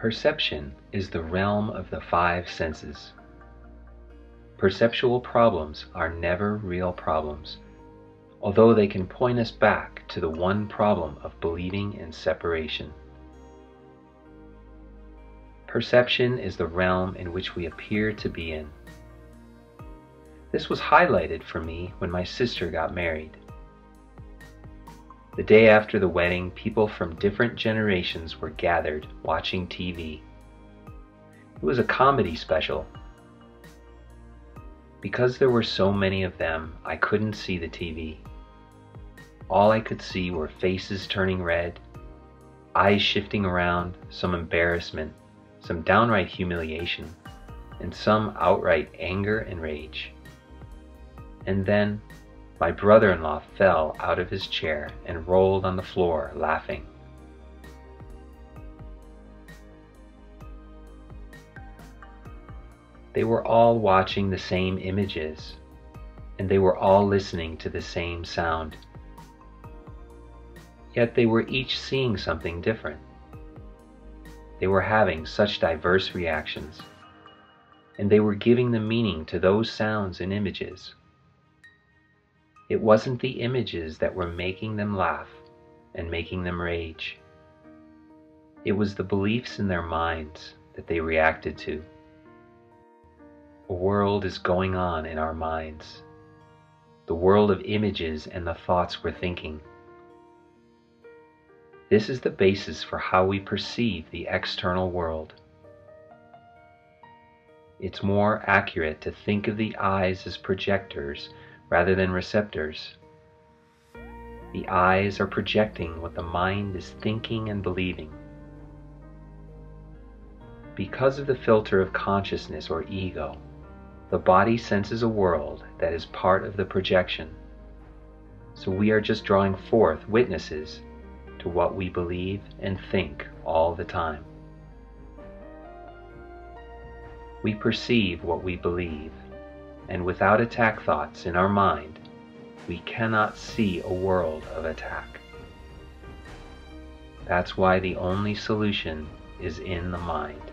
Perception is the realm of the five senses. Perceptual problems are never real problems, although they can point us back to the one problem of believing in separation. Perception is the realm in which we appear to be in. This was highlighted for me when my sister got married. The day after the wedding, people from different generations were gathered watching TV. It was a comedy special. Because there were so many of them, I couldn't see the TV. All I could see were faces turning red, eyes shifting around, some embarrassment, some downright humiliation, and some outright anger and rage. And then my brother in law fell out of his chair and rolled on the floor, laughing. They were all watching the same images, and they were all listening to the same sound. Yet they were each seeing something different. They were having such diverse reactions, and they were giving the meaning to those sounds and images. It wasn't the images that were making them laugh and making them rage. It was the beliefs in their minds that they reacted to. A world is going on in our minds, the world of images and the thoughts we're thinking. This is the basis for how we perceive the external world. It's more accurate to think of the eyes as projectors rather than receptors. The eyes are projecting what the mind is thinking and believing. Because of the filter of consciousness or ego, the body senses a world that is part of the projection. So we are just drawing forth witnesses to what we believe and think all the time. We perceive what we believe and without attack thoughts in our mind, we cannot see a world of attack. That's why the only solution is in the mind.